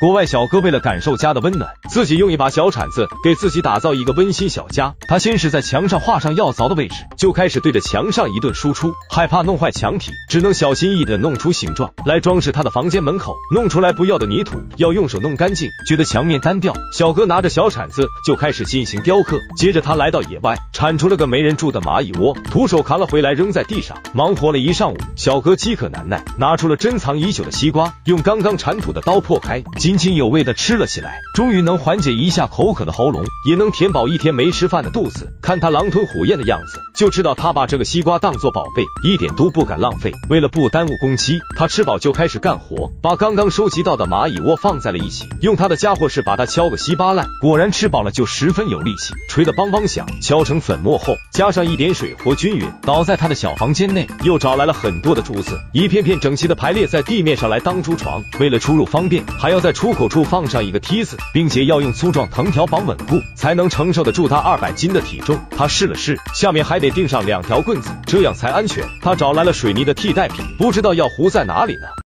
国外小哥为了感受家的温暖，自己用一把小铲子给自己打造一个温馨小家。他先是在墙上画上要凿的位置，就开始对着墙上一顿输出，害怕弄坏墙体，只能小心翼翼的弄出形状来装饰他的房间门口。弄出来不要的泥土要用手弄干净，觉得墙面单调，小哥拿着小铲子就开始进行雕刻。接着他来到野外，铲出了个没人住的蚂蚁窝，徒手扛了回来扔在地上。忙活了一上午，小哥饥渴难耐，拿出了珍藏已久的西瓜，用刚刚铲土的刀破开，津津有味的吃了起来。终于能缓解一下口渴的喉咙，也能填饱一天没吃饭的肚子。看他狼吞虎咽的样子，就知道他把这个西瓜当做宝贝，一点都不敢浪费。为了不耽误工期，他吃饱就开始干活，把刚刚收集到的蚂蚁窝放在了一起，用他的家伙事把它敲个稀巴烂。果然吃饱了就十分有力气，锤得梆梆响。敲成粉末后，加上一点水和均匀，倒在他的小房间内。又找来了很多的竹子，一片片整齐的排列在地面上来当猪床。为了出入方便，还要在出口处放上一个梯子，并且要用粗壮藤条绑稳固，才能承受得住他二百斤的体重。他试了试，下面还得钉上两条棍子，这样才安全。他找来了水泥的替代品，不知道要糊在哪里呢。